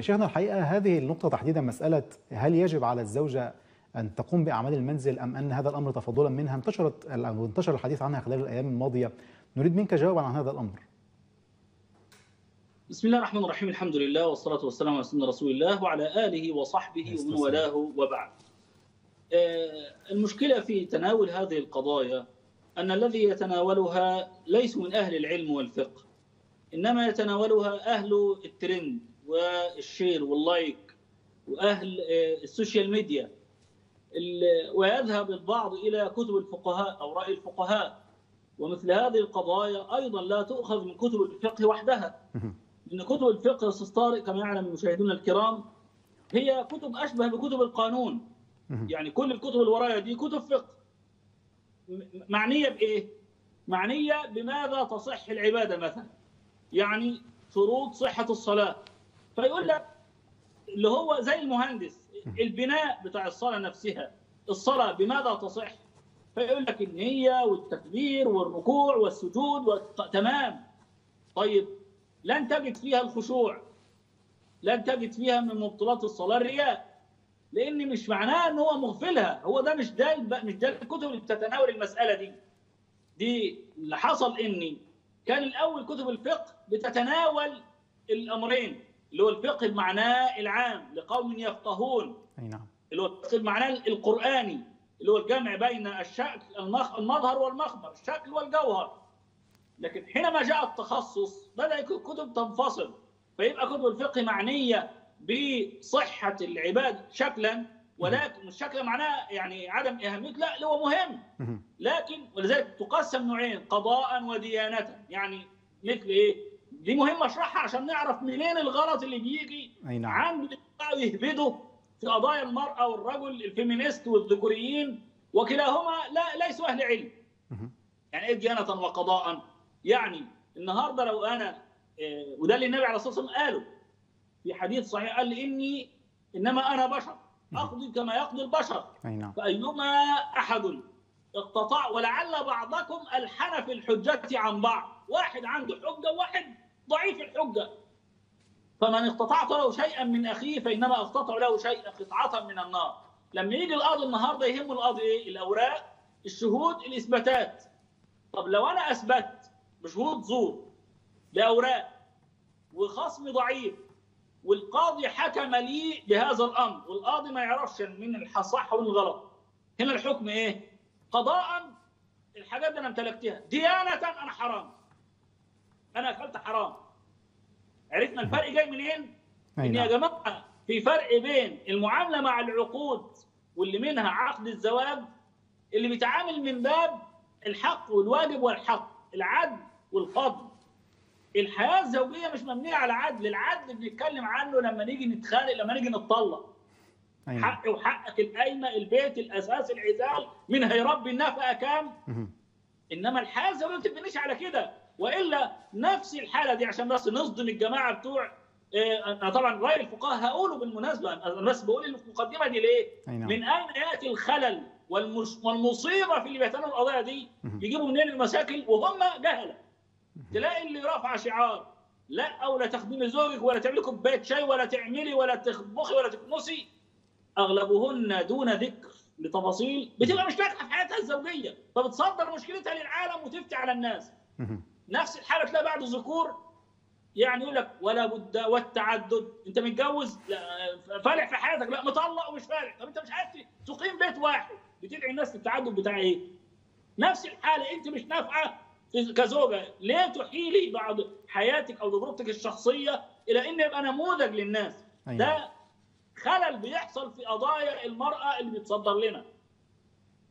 شيخنا الحقيقة هذه النقطة تحديدا مسألة هل يجب على الزوجة أن تقوم بأعمال المنزل أم أن هذا الأمر تفضلا منها؟ انتشرت انتشر الحديث عنها خلال الأيام الماضية. نريد منك جوابا عن هذا الأمر. بسم الله الرحمن الرحيم. الحمد لله والصلاة والسلام على سيدنا رسول الله وعلى آله وصحبه ومن والاه وبعد. المشكلة في تناول هذه القضايا أن الذي يتناولها ليس من أهل العلم والفقه إنما يتناولها أهل الترند. وال share وال like وأهل ال social media ويذهب البعض إلى كتب الفقهاء أو رأي الفقهاء. ومثل هذه القضايا أيضا لا تؤخذ من كتب الفقه وحدها. لأن كتب الفقه أستاذ طارق كما يعلم المشاهدون الكرام هي كتب أشبه بكتب القانون. يعني كل الكتب اللي ورايا دي كتب فقه. معنية بإيه؟ معنية بماذا تصح العبادة مثلا؟ يعني شروط صحة الصلاة. فيقول لك اللي هو زي المهندس البناء بتاع الصلاة نفسها الصلاة بماذا تصح؟ فيقول لك النية والتكبير والركوع والسجود والت... تمام. طيب لن تجد فيها الخشوع لن تجد فيها من مبطلات الصلاة الرياء لأن مش معناه إن هو مغفلها. هو ده مش ده مش ده الكتب اللي بتتناول المسألة دي. دي اللي حصل إني كان الأول كتب الفقه بتتناول الأمرين. اللي هو الفقه بمعناه العام لقوم يفقهون. أي نعم. اللي هو الفقه بمعناه القرآني اللي هو الجمع بين الشكل المظهر والمخبر الشكل والجوهر لكن حينما جاء التخصص بدأ الكتب تنفصل فيبقى كتب الفقه معنية بصحة العباد شكلا ولكن مش شكلا معناه يعني عدم أهميته لا هو مهم. لكن ولذلك تقسم نوعين قضاء وديانة. يعني مثل إيه؟ دي مهمة أشرحها عشان نعرف منين الغلط اللي بيجي أي نعم. عند يهبدوا في قضايا المرأة والرجل الفيمينيست والذكوريين وكلاهما لا ليسوا أهل علم. يعني إيه ديانة وقضاء؟ يعني النهارده لو أنا وده اللي النبي عليه الصلاة والسلام قاله في حديث صحيح قال إني إنما أنا بشر أقضي كما يقضي البشر. أي نعم. فأيما أحد اقتطع ولعل بعضكم ألحن في الحجة عن بعض. واحد عنده حجة وواحد ضعيف الحجة. فمن اقتطعت له شيئا من أخيه فإنما اقتطع له شيئا قطعة من النار. لما يجي القاضي النهارده يهمه القاضي إيه؟ الأوراق الشهود الإثباتات. طب لو أنا أثبت بشهود زور بأوراق وخصم ضعيف والقاضي حكم لي بهذا الأمر والقاضي ما يعرفش من الصح ومن الغلط هنا الحكم إيه؟ قضاء الحاجات دي أنا امتلكتها. ديانة أنا حرام. أنا أكلت حرام. عرفنا الفرق جاي منين؟ إن يا جماعة في فرق بين المعاملة مع العقود واللي منها عقد الزواج اللي بيتعامل من باب الحق والواجب والحق العدل والفضل الحياة الزوجية مش مبنية على عدل العدل بنتكلم عنه لما نيجي نتخانق لما نيجي نتطلق. أيوة. حقي وحقك القايمة البيت الأساس العزال مين هيربي النفقة كام؟ إنما الحياة الزوجية ما بتبنيش على كده. وإلا نفس الحالة دي عشان بس نصدم الجماعة بتوع أنا طبعا راي الفقهاء هقوله بالمناسبة أنا بس بقول المقدمة دي ليه؟ أيوة. من أين يأتي الخلل والمش... والمصيبة في اللي بيتناولوا القضايا دي؟ يجيبوا منين المشاكل؟ وهم جهلة. تلاقي اللي رافع شعار لا ولا تخدمي زوجك ولا تعملي كوبايه شاي ولا تعملي ولا تطبخي ولا تكنسي. أغلبهن دون ذكر لتفاصيل بتبقى مش ناجحة في حياتها الزوجية فبتصدر مشكلتها للعالم وتفتي على الناس. نفس الحاله تلاقي بعض الذكور يعني يقول لك ولا بد والتعدد انت متجوز فالح في حياتك لا مطلق ومش فالح. طب انت مش عارف تقيم بيت واحد بتدعي الناس للتعدد بتاع إيه؟ نفس الحاله انت مش نافعه كزوجه. ليه تحيلي بعض حياتك أو تجربتك الشخصية إلى إن يبقى نموذج للناس. أيوة. ده خلل بيحصل في قضايا المرأة اللي بتصدر لنا.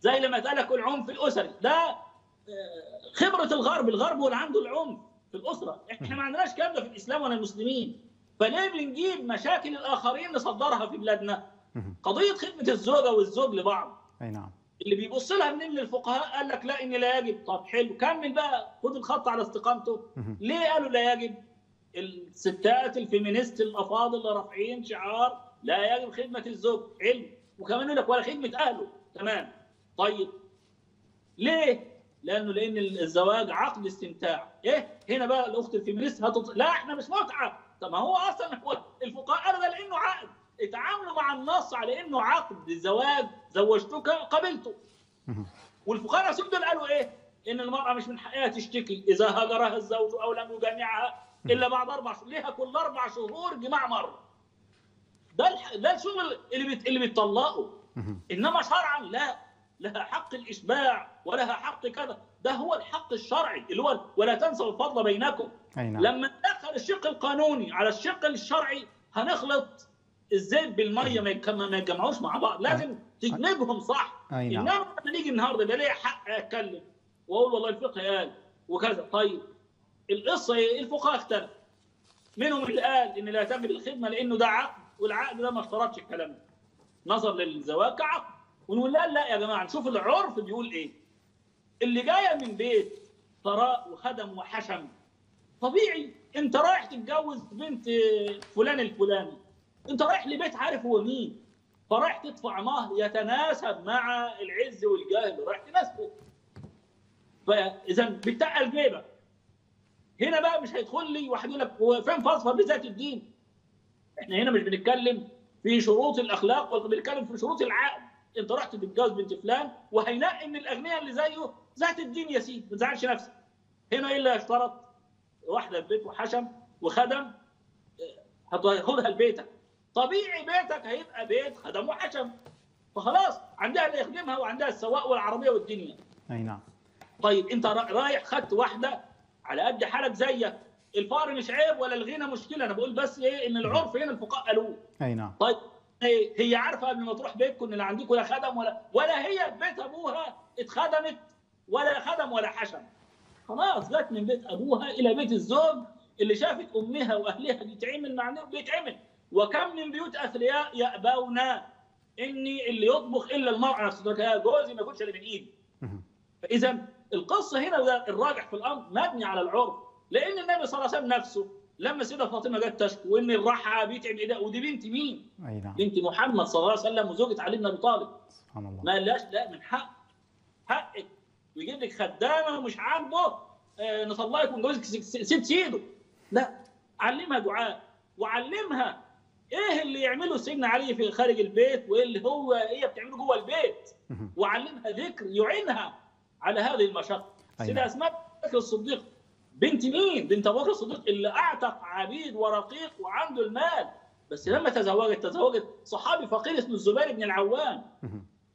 زي لما اتقالك العنف الأسري. ده خبرة الغرب الغرب هو اللي عنده العنف في الأسرة. إحنا ما عندناش الكلام ده في الإسلام ولا المسلمين. فليه بنجيب مشاكل الآخرين نصدرها في بلادنا؟ قضية خدمة الزوجة والزوج لبعض. أي نعم. اللي بيبص لها منين للفقهاء؟ قال لك لا إن لا يجب. طب حلو. كمل بقى خد الخط على استقامته. ليه قالوا لا يجب؟ الستات الفيمينيست الأفاضل اللي رافعين شعار لا يجب خدمة الزوج. حلو. وكمان يقول لك ولا خدمة أهله. تمام. طيب. ليه؟ لأنه لأن الزواج عقد استمتاع إيه؟ هنا بقى الأخت الفيمينيست هتط... لا إحنا مش متعة. طب ما هو أصلا هو الفقهاء قالوا شرعا نص على إنه عقد زواج زوجتك قبلته. والفقهاء الرسول دول قالوا إيه؟ إن المرأة مش من حقها تشتكي. إذا هجرها الزوج أو لم يجامعها إلا بعد أربع شهور ليها كل أربع شهور جماع مرة. ده. ده الشغل اللي بت... اللي بيطلقوا. إنما شرعا لا. لها حق الإشباع ولها حق كذا. ده هو الحق الشرعي اللي هو ولا تنسوا الفضل بينكم. أي نعم. لما ندخل الشق القانوني على الشق الشرعي هنخلط الزيت بالمية ما يتجمعوش مع بعض. لازم تجنبهم صح. أي نعم. إنما لما نيجي النهارده يبقى ليا حق أتكلم؟ وأقول والله الفقه قال وكذا. طيب القصة إيه؟ الفقهاء اختلفوا. منهم اللي قال إن لا تجب الخدمة لأنه ده عقد والعقد ده ما اشترطش الكلام ده. نظر للزواج كعقد. ونقول لا لا يا جماعة نشوف العرف بيقول إيه؟ اللي جاية من بيت ثراء وخدم وحشم. طبيعي أنت رايح تتجوز بنت فلان الفلاني. أنت رايح لبيت عارف هو مين. فرايح تدفع مهر يتناسب مع العز والجاه اللي رايح تناسبه. فإذا بتقل جيبك هنا بقى مش هيدخل لي واحد يقول لك هو فين فاصفر بذات الدين؟ إحنا هنا مش بنتكلم في شروط الأخلاق ولا بنتكلم في شروط العقد انت رحت تتجوز بنت فلان وهينقي من الأغنياء اللي زيه ذات الدين يا سيدي ما تزعلش نفسك هنا إيه اللي يشترط واحدة في بيت وحشم وخدم آه، هتاخدها لبيتك. طبيعي بيتك هيبقى بيت خدم وحشم. فخلاص عندها اللي يخدمها وعندها السواق والعربية والدنيا. أي نعم. طيب أنت را- رايح خدت واحدة على قد حالك زيك. الفقر مش عيب ولا الغنى مشكلة. أنا بقول بس إيه إن العرف هنا الفقهاء قالوه. أي نعم. طيب هي هي عارفة قبل ما تروح بيتكم ان لا عندكم لا خدم ولا ولا هي في بيت أبوها اتخدمت ولا خدم ولا حشم. خلاص جت من بيت أبوها إلى بيت الزوج اللي شافت أمها وأهلها بيتعمل مع بيتعمل. وكم من بيوت أثرياء يأبون إني اللي يطبخ إلا المرأة نفسها جوزي ما ياكلش إلا من إيدي. فإذا القصة هنا الراجح في الأمر مبني على العرف لأن النبي صلى الله عليه وسلم نفسه لما السيده فاطمة جت تشكو وإن الرحى بيتعب ايديها ودي بنت مين؟ أي نعم. بنت محمد صلى الله عليه وسلم وزوجة علي بن أبي طالب. سبحان الله. ما قالهاش لا من حق حقك. ويجيب لك خدامة ومش عاجبه. آه، نطلقك ونجوزك ست سيده. لا علمها دعاء. وعلمها إيه اللي يعمله سيدنا علي في خارج البيت وايه اللي هو هي بتعمله جوه البيت. وعلمها ذكر يعينها على هذه المشقة. سيدة نعم. أسماء الصديق بنت مين؟ بنت أبو بكر الصديق اللي أعتق عبيد ورقيق وعنده المال. بس لما تزوجت تزوجت صحابي فقير اسمه الزبير بن العوام.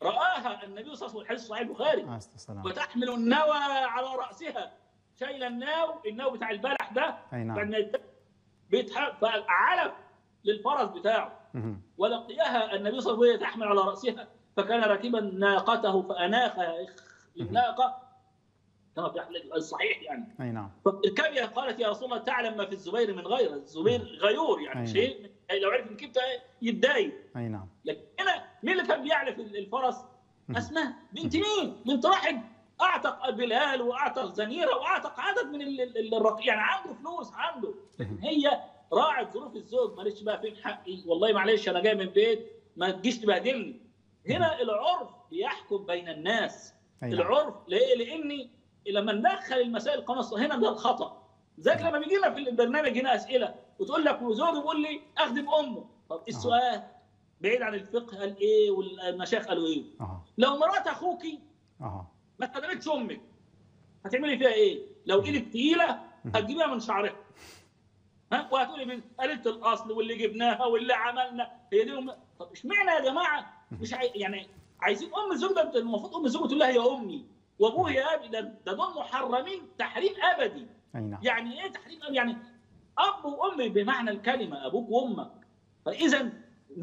رآها النبي صلى الله عليه وسلم صحيح البخاري. وتحمل النوى على رأسها. شايله الناو الناو بتاع البلح ده. أي بعد نعم فعلف للفرس بتاعه. ولقيها النبي صلى الله عليه وسلم تحمل على رأسها. فكان راكبا ناقته فأناخها للناقة كما في الحديث الصحيح يعني. أي نعم. فالكامية قالت يا رسول الله تعلم ما في الزبير من غيره. الزبير غيور يعني أي شيء لو عرف إنك أنت يتضايق أي نعم. لكن هنا مين اللي كان بيعرف الفرس؟ أسماء بنت مين؟ بنت واحد أعتق بلال وأعتق زنيرة وأعتق عدد من ال- ال- الرق يعني عنده فلوس عنده. لكن هي راعت ظروف الزوج. معلش بقى فين حقي والله معلش أنا جاي من بيت ما تجيش تبهدلني. هنا العرف بيحكم بين الناس. نعم. العرف ليه؟ لإني لما ندخل المسائل القانون هنا ده الخطأ. ذاك لما بيجي لنا في البرنامج هنا أسئلة وتقول لك وزوجي بيقول لي أخدم أمه. طب السؤال؟ بعيد عن الفقه قال إيه والمشايخ قالوا إيه. أها. لو مرات اخوكي أها. ما خدمتش أمك هتعملي فيها إيه؟ لو إيدك تقيلة هتجيبيها من شعرها. ها؟ وهتقولي من قليله الأصل واللي جبناها واللي عملنا. هي دي أم... طب إشمعنى يا جماعة؟ مش عاي... يعني عايزين أم الزوج ده المفروض أم الزوج تقول لها يا أمي. وابوه يا أبي ده دول محرمين تحريم أبدي. نعم. يعني إيه تحريم اب يعني أب وأم بمعنى الكلمة أبوك وأمك. فإذا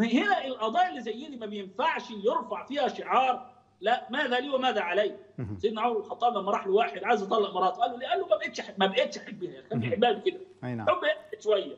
هنا القضايا اللي زي دي ما بينفعش يرفع فيها شعار لا ماذا لي وماذا علي. سيدنا عمر بن الخطاب لما راح لواحد عايز يطلق مراته قال له ليه؟ قال له ما بقتش ما بقتش احبها كان بيحبها كده. أي نعم. حب يقل شوية.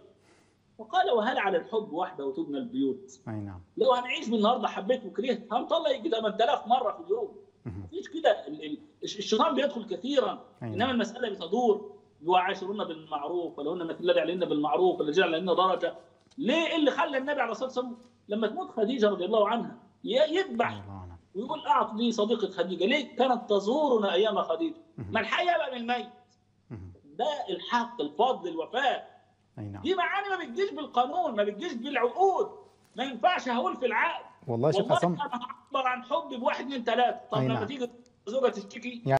وقال وهل على الحب وحده وتبنى البيوت؟ أي نعم. لو هنعيش بالنهارده حبيت وكرهت هنطلق يجي 8000 مرة في اليوم. مفيش كده. ال- ال- الشيطان بيدخل كثيرا. أي إنما. المسألة بتدور وعاشرون بالمعروف ولهن مثل الذي علينا بالمعروف والذي جعل لنا درجة. ليه اللي خلى النبي عليه الصلاة والسلام لما تموت خديجة رضي الله عنها يذبح أعلم. ويقول اعط لي صديقة خديجة. ليه؟ كانت تزورنا أيام خديجة. ما الحقيقة بقى من الميت. ده الحق الفضل الوفاء. نعم. دي معاني ما بتجيش بالقانون ما بتجيش بالعقود. ما ينفعش هقول في العقد. والله شيخ عصام هعبر عن حبي بواحد اثنين ثلاثة طب لما نعم. تيجي زوجة تشتكي